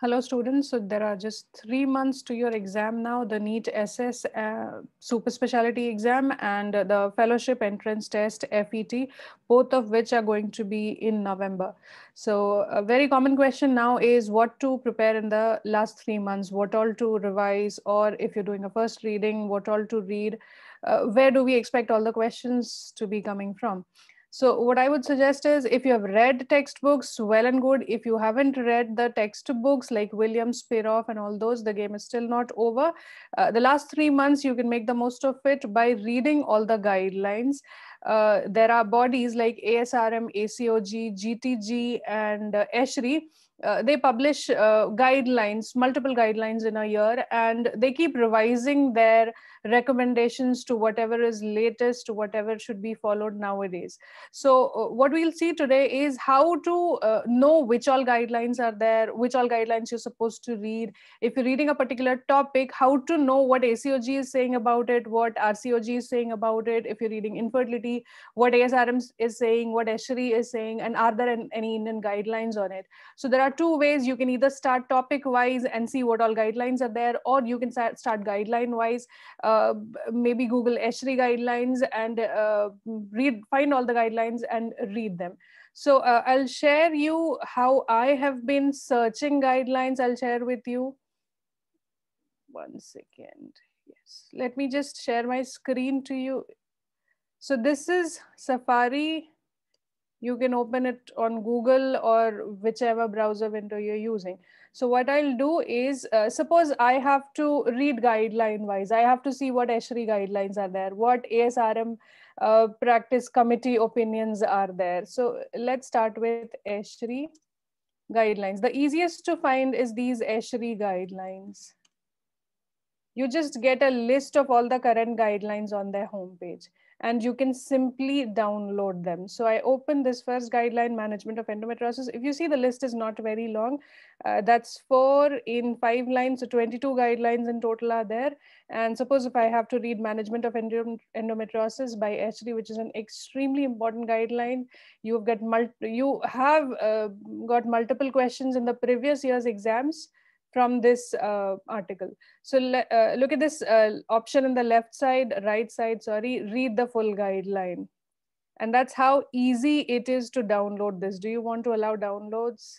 Hello students, so there are just three months to your exam now, the NEET SS uh, super specialty exam and the fellowship entrance test FET, both of which are going to be in November. So a very common question now is what to prepare in the last three months, what all to revise, or if you're doing a first reading, what all to read, uh, where do we expect all the questions to be coming from? So what I would suggest is if you have read textbooks, well and good. If you haven't read the textbooks like Williams, Speroff and all those, the game is still not over. Uh, the last three months, you can make the most of it by reading all the guidelines. Uh, there are bodies like ASRM, ACOG, GTG and uh, ESHRE uh, they publish uh, guidelines, multiple guidelines in a year, and they keep revising their recommendations to whatever is latest, to whatever should be followed nowadays. So, uh, what we'll see today is how to uh, know which all guidelines are there, which all guidelines you're supposed to read. If you're reading a particular topic, how to know what ACOG is saying about it, what RCOG is saying about it. If you're reading infertility, what ASRM is saying, what ESHRE is saying, and are there any Indian guidelines on it? So, there are are two ways. You can either start topic wise and see what all guidelines are there or you can start guideline wise. Uh, maybe google ESHRE guidelines and uh, read find all the guidelines and read them. So uh, i'll share you how i have been searching guidelines. I'll share with you. One second. Yes. Let me just share my screen to you. So this is safari you can open it on Google or whichever browser window you're using. So what I'll do is, uh, suppose I have to read guideline wise, I have to see what ESHRE guidelines are there, what ASRM uh, practice committee opinions are there. So let's start with ESHRE guidelines. The easiest to find is these ESHRE guidelines. You just get a list of all the current guidelines on their homepage and you can simply download them. So I open this first guideline management of endometriosis. If you see the list is not very long, uh, that's four in five lines, so 22 guidelines in total are there. And suppose if I have to read management of endometriosis by ESHRE, which is an extremely important guideline, you've got you have uh, got multiple questions in the previous year's exams from this uh, article. So uh, look at this uh, option in the left side, right side, sorry, read the full guideline. And that's how easy it is to download this. Do you want to allow downloads?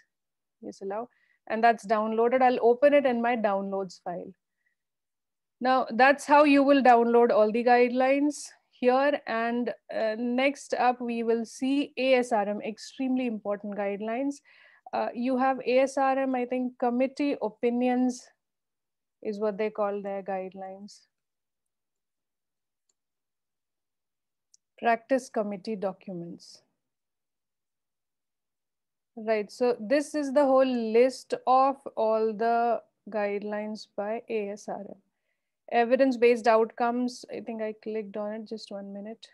Yes, allow. And that's downloaded. I'll open it in my downloads file. Now that's how you will download all the guidelines here. And uh, next up, we will see ASRM, extremely important guidelines uh, you have ASRM, I think committee opinions is what they call their guidelines. Practice committee documents. Right, so this is the whole list of all the guidelines by ASRM. Evidence-based outcomes, I think I clicked on it, just one minute.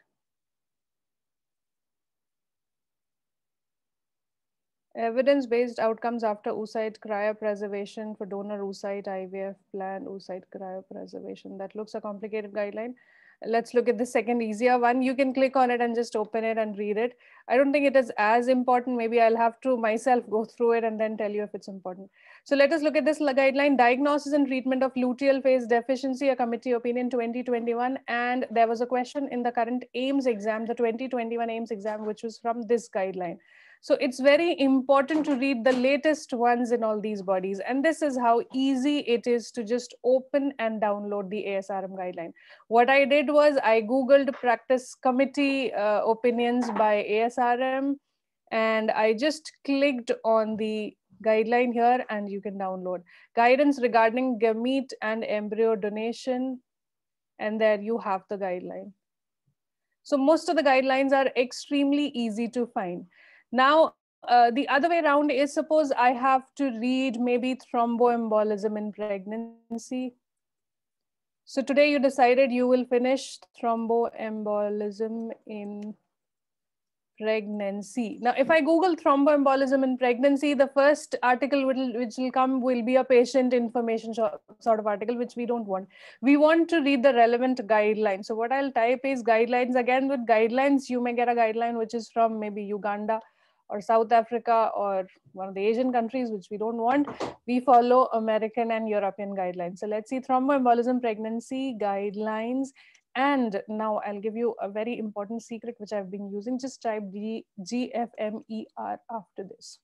Evidence-based outcomes after oocyte cryopreservation for donor oocyte IVF plan, oocyte cryopreservation. That looks a complicated guideline. Let's look at the second easier one. You can click on it and just open it and read it. I don't think it is as important. Maybe I'll have to myself go through it and then tell you if it's important. So let us look at this guideline, diagnosis and treatment of luteal phase deficiency, a committee opinion 2021. And there was a question in the current AIIMS exam, the 2021 AIIMS exam, which was from this guideline. So it's very important to read the latest ones in all these bodies. And this is how easy it is to just open and download the ASRM guideline. What I did was I Googled practice committee uh, opinions by ASRM and I just clicked on the guideline here and you can download guidance regarding gamete and embryo donation and there you have the guideline so most of the guidelines are extremely easy to find now, uh, the other way around is suppose I have to read maybe thromboembolism in pregnancy. So today you decided you will finish thromboembolism in pregnancy. Now, if I Google thromboembolism in pregnancy, the first article will, which will come will be a patient information sort of article, which we don't want. We want to read the relevant guidelines. So what I'll type is guidelines. Again, with guidelines, you may get a guideline which is from maybe Uganda or South Africa or one of the Asian countries, which we don't want, we follow American and European guidelines. So let's see thromboembolism pregnancy guidelines. And now I'll give you a very important secret, which I've been using. Just type G GFMER after this.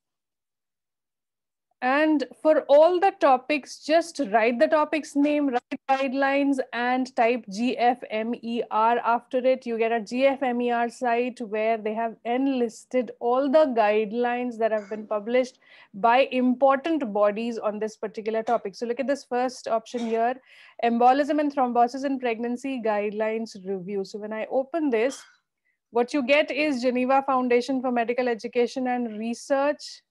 And for all the topics, just write the topic's name, write guidelines, and type GFMER after it. You get a GFMER site where they have enlisted all the guidelines that have been published by important bodies on this particular topic. So look at this first option here, embolism and thrombosis in pregnancy guidelines review. So when I open this, what you get is Geneva Foundation for Medical Education and Research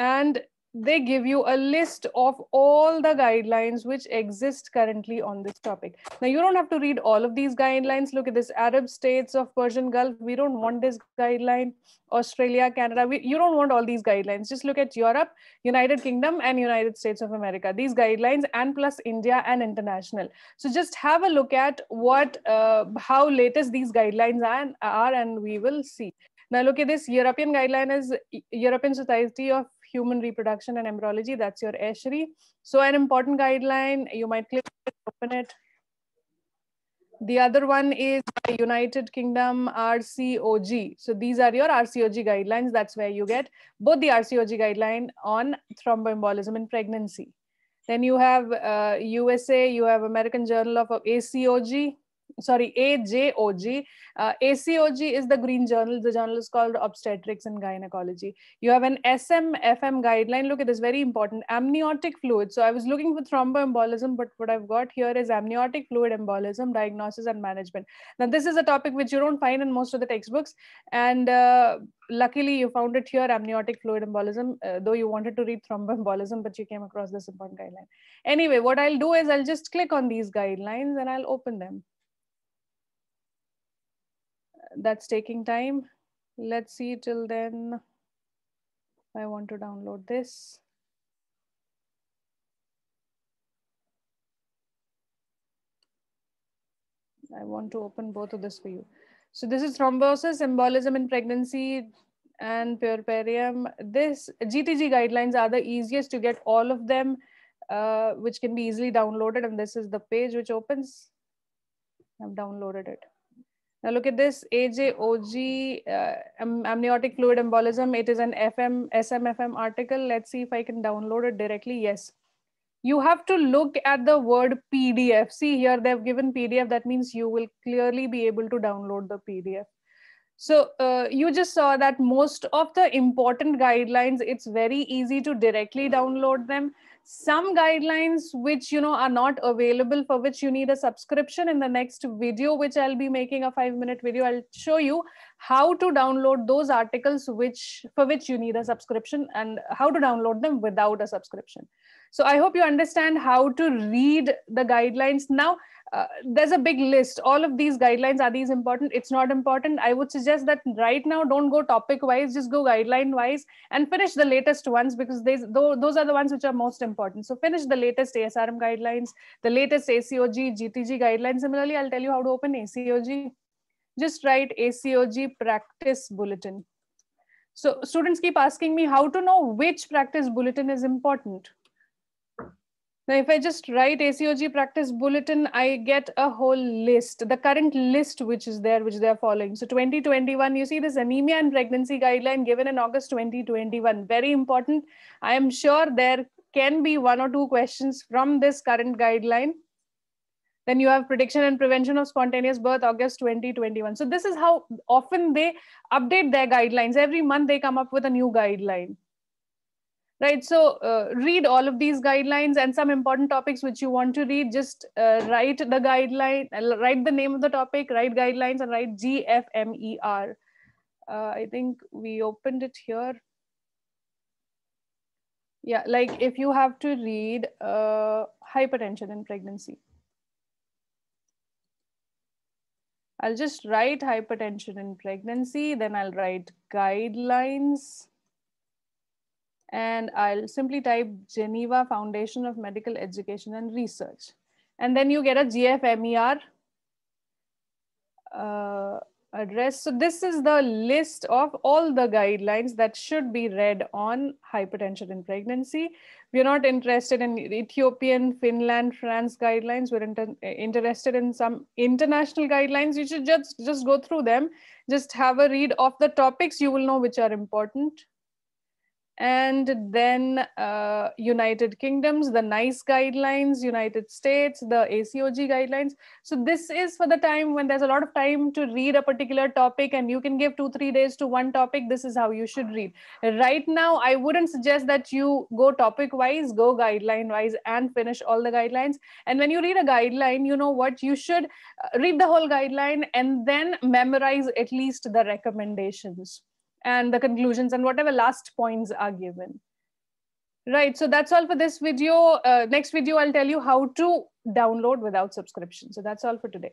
and they give you a list of all the guidelines which exist currently on this topic. Now, you don't have to read all of these guidelines. Look at this Arab states of Persian Gulf. We don't want this guideline. Australia, Canada. We, you don't want all these guidelines. Just look at Europe, United Kingdom, and United States of America. These guidelines and plus India and international. So just have a look at what, uh, how latest these guidelines are, are and we will see. Now look at this European guideline is European Society of Human Reproduction and Embryology. That's your ESHRE. So an important guideline, you might click it, open it. The other one is United Kingdom RCOG. So these are your RCOG guidelines. That's where you get both the RCOG guideline on thromboembolism in pregnancy. Then you have uh, USA, you have American Journal of ACOG, sorry, AJOG. Uh, ACOG is the green journal. The journal is called Obstetrics and Gynecology. You have an SMFM guideline. Look at this, very important. Amniotic fluid. So I was looking for thromboembolism, but what I've got here is amniotic fluid embolism, diagnosis and management. Now, this is a topic which you don't find in most of the textbooks. And uh, luckily you found it here, amniotic fluid embolism, uh, though you wanted to read thromboembolism, but you came across this important guideline. Anyway, what I'll do is I'll just click on these guidelines and I'll open them that's taking time. Let's see till then. I want to download this. I want to open both of this for you. So this is thrombosis, embolism in pregnancy, and puerperium. This GTG guidelines are the easiest to get all of them, uh, which can be easily downloaded. And this is the page which opens. I've downloaded it. Now look at this AJOG uh, amniotic fluid embolism. It is an FM SMFM article. Let's see if I can download it directly. Yes. You have to look at the word PDF. See here, they've given PDF. That means you will clearly be able to download the PDF. So uh, you just saw that most of the important guidelines, it's very easy to directly download them some guidelines which you know are not available for which you need a subscription in the next video which i'll be making a five minute video. I'll show you how to download those articles which for which you need a subscription and how to download them without a subscription. So i hope you understand how to read the guidelines. Now uh, there's a big list. All of these guidelines are these important? It's not important. I would suggest that right now don't go topic wise just go guideline wise and finish the latest ones because those are the ones which are most important. So finish the latest asrm guidelines the latest acog gtg guidelines. Similarly i'll tell you how to open acog just write acog practice bulletin. So students keep asking me how to know which practice bulletin is important now, if I just write ACOG practice bulletin, I get a whole list, the current list which is there, which they're following. So 2021, you see this anemia and pregnancy guideline given in August 2021. Very important. I am sure there can be one or two questions from this current guideline. Then you have prediction and prevention of spontaneous birth, August 2021. So this is how often they update their guidelines. Every month they come up with a new guideline right so uh, read all of these guidelines and some important topics which you want to read. Just uh, write the guideline uh, write the name of the topic write guidelines and write gfmer uh, i think we opened it here. Yeah like if you have to read uh, hypertension in pregnancy. I'll just write hypertension in pregnancy, then I'll write guidelines and I'll simply type Geneva Foundation of Medical Education and Research. And then you get a GFMER uh, address. So this is the list of all the guidelines that should be read on hypertension in pregnancy. We're not interested in Ethiopian, Finland, France guidelines. We're inter interested in some international guidelines. You should just, just go through them. Just have a read of the topics. You will know which are important and then uh, United Kingdoms, the NICE guidelines, United States, the ACOG guidelines. So this is for the time when there's a lot of time to read a particular topic and you can give two, three days to one topic. This is how you should read. Right now, I wouldn't suggest that you go topic wise, go guideline wise and finish all the guidelines. And when you read a guideline, you know what, you should uh, read the whole guideline and then memorize at least the recommendations and the conclusions and whatever last points are given. Right, so that's all for this video. Uh, next video, I'll tell you how to download without subscription. So that's all for today.